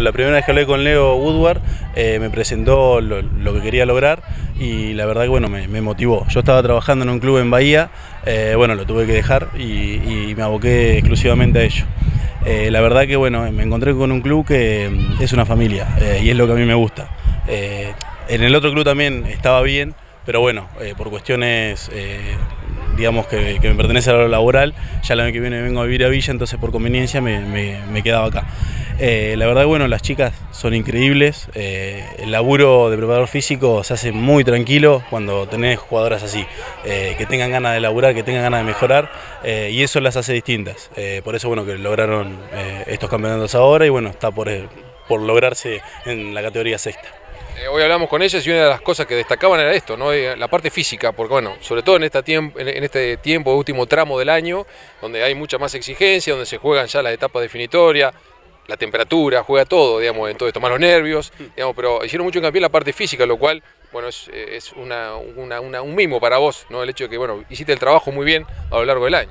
la primera vez que hablé con Leo Woodward eh, me presentó lo, que quería lograr y la verdad que bueno, me, motivó. Yo estaba trabajando en un club en Bahía, eh, bueno, lo tuve que dejar y, me aboqué exclusivamente a ello. Eh, la verdad que bueno, me encontré con un club que mm, es una familia y es lo que a mí me gusta. en el otro club también estaba bien, pero bueno, por cuestiones digamos que, me pertenece a lo laboral, ya el año que viene vengo a vivir a Villa, entonces por conveniencia me, me, quedaba acá. Eh, la verdad, bueno, las chicas son increíbles, eh, el laburo de preparador físico se hace muy tranquilo cuando tenés jugadoras así, eh, que tengan ganas de laburar, que tengan ganas de mejorar, y eso las hace distintas. por eso, bueno, que lograron estos campeonatos ahora y bueno, está por, por lograrse en la categoría sexta. Hoy hablamos con ellas y una de las cosas que destacaban era esto, ¿no? La parte física, porque bueno, sobre todo en, esta tiempo, en este tiempo, último tramo del año, donde hay mucha más exigencia, donde se juegan ya las etapas definitorias, la temperatura, juega todo, digamos, en todo esto, más los nervios, digamos, pero hicieron mucho hincapié en la parte física, lo cual, bueno, es, es una, un mimo para vos, ¿no? El hecho de que, bueno, hiciste el trabajo muy bien a lo largo del año.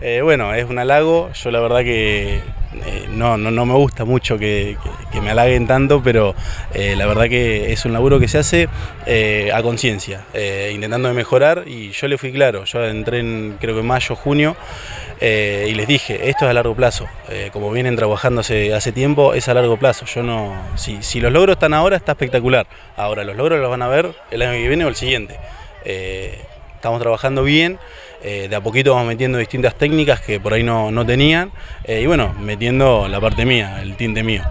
Eh, bueno, es un halago, yo la verdad que eh, no, no, me gusta mucho que, me halaguen tanto, pero eh, la verdad que es un laburo que se hace eh, a conciencia, intentando mejorar y yo le fui claro, yo entré en creo que mayo, junio y les dije, esto es a largo plazo, como vienen trabajando hace, tiempo, es a largo plazo, yo no, si, si los logros están ahora está espectacular, ahora los logros los van a ver el año que viene o el siguiente. Estamos trabajando bien, eh, de a poquito vamos metiendo distintas técnicas que por ahí no, tenían, eh, y bueno, metiendo la parte mía, el tinte mío.